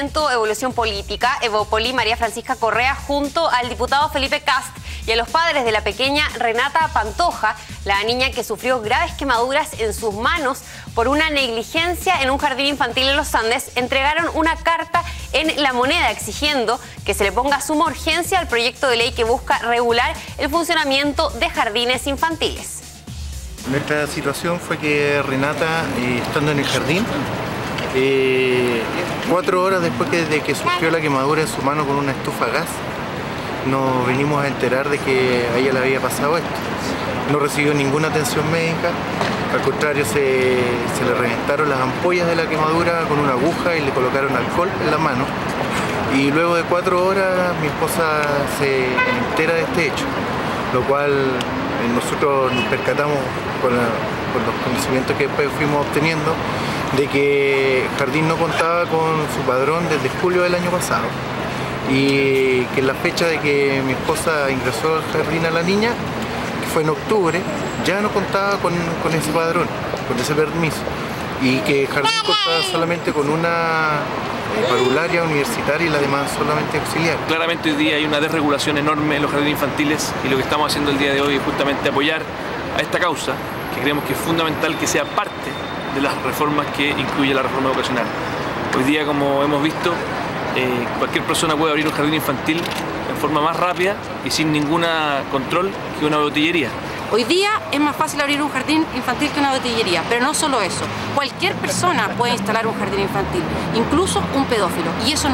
Evolución Política, Evopoli María Francisca Correa, junto al diputado Felipe Cast y a los padres de la pequeña Renata Pantoja, la niña que sufrió graves quemaduras en sus manos por una negligencia en un jardín infantil en los Andes, entregaron una carta en la moneda exigiendo que se le ponga suma urgencia al proyecto de ley que busca regular el funcionamiento de jardines infantiles. Nuestra situación fue que Renata, eh, estando en el jardín, eh, cuatro horas después de que sufrió la quemadura en su mano con una estufa a gas, nos venimos a enterar de que a ella le había pasado esto. No recibió ninguna atención médica, al contrario se, le reventaron las ampollas de la quemadura con una aguja y le colocaron alcohol en la mano. Y luego de cuatro horas mi esposa se entera de este hecho, lo cual eh, nosotros nos percatamos con, los conocimientos que después fuimos obteniendo de que Jardín no contaba con su padrón desde julio del año pasado. Y que la fecha de que mi esposa ingresó al jardín a la niña, que fue en octubre, ya no contaba con, con ese padrón, con ese permiso. Y que Jardín contaba solamente con una parvularia, universitaria y la demás solamente auxiliar. Claramente hoy día hay una desregulación enorme en los jardines infantiles y lo que estamos haciendo el día de hoy es justamente apoyar a esta causa, que creemos que es fundamental que sea parte de las reformas que incluye la reforma educacional. Hoy día, como hemos visto, eh, cualquier persona puede abrir un jardín infantil en forma más rápida y sin ningún control que una botillería. Hoy día es más fácil abrir un jardín infantil que una botillería, pero no solo eso. Cualquier persona puede instalar un jardín infantil, incluso un pedófilo. Y eso